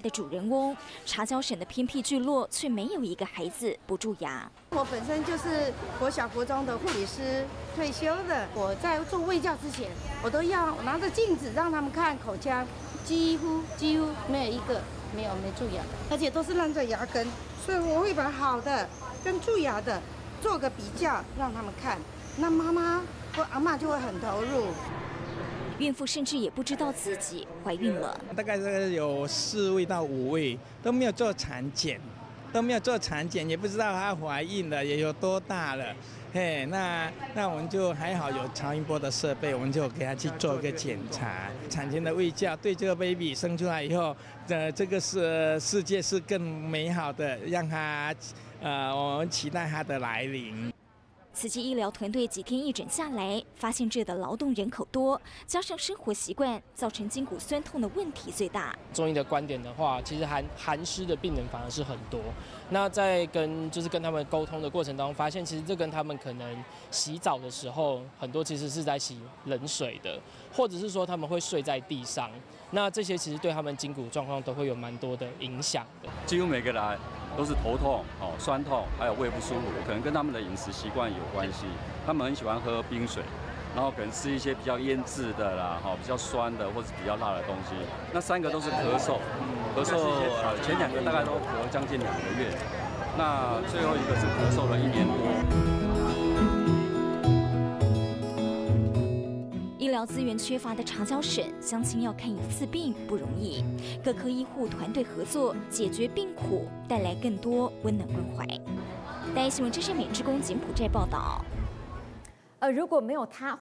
的主人翁。茶交省的偏僻聚落却没有一个孩子不蛀牙。我本身就是国小国中的护理师退休的，我在做卫教之前，我都要拿着镜子让他们看口腔，几乎几乎没有一个没有没蛀牙，而且都是烂在牙根，所以我会把好的跟蛀牙的做个比较让他们看，那妈妈或阿妈就会很投入。孕妇甚至也不知道自己怀孕了，大概是有四位到五位都没有做产检，都没有做产检，也不知道她怀孕了也有多大了。嘿，那那我们就还好有超音波的设备，我们就给她去做一个检查。产前的喂教对这个 baby 生出来以后的这个是世界是更美好的，让她呃我们期待她的来临。慈济医疗团队几天义诊下来，发现这的劳动人口多，加上生活习惯，造成筋骨酸痛的问题最大。中医的观点的话，其实寒寒湿的病人反而是很多。那在跟就是跟他们沟通的过程当中，发现其实这跟他们可能洗澡的时候，很多其实是在洗冷水的，或者是说他们会睡在地上。那这些其实对他们筋骨状况都会有蛮多的影响的。几乎每个来。都是头痛、哦酸痛，还有胃不舒服，可能跟他们的饮食习惯有关系。他们很喜欢喝冰水，然后可能吃一些比较腌制的啦，哈，比较酸的或者比较辣的东西。那三个都是咳嗽，咳嗽呃前两个大概都咳将近两个月，那最后一个是咳嗽了一年多。疗资源缺乏的长焦省，相亲要看一次病不容易，各科医护团队合作解决病苦，带来更多温暖关怀。大新闻，这是美职工柬埔寨报道。呃，如果没有他。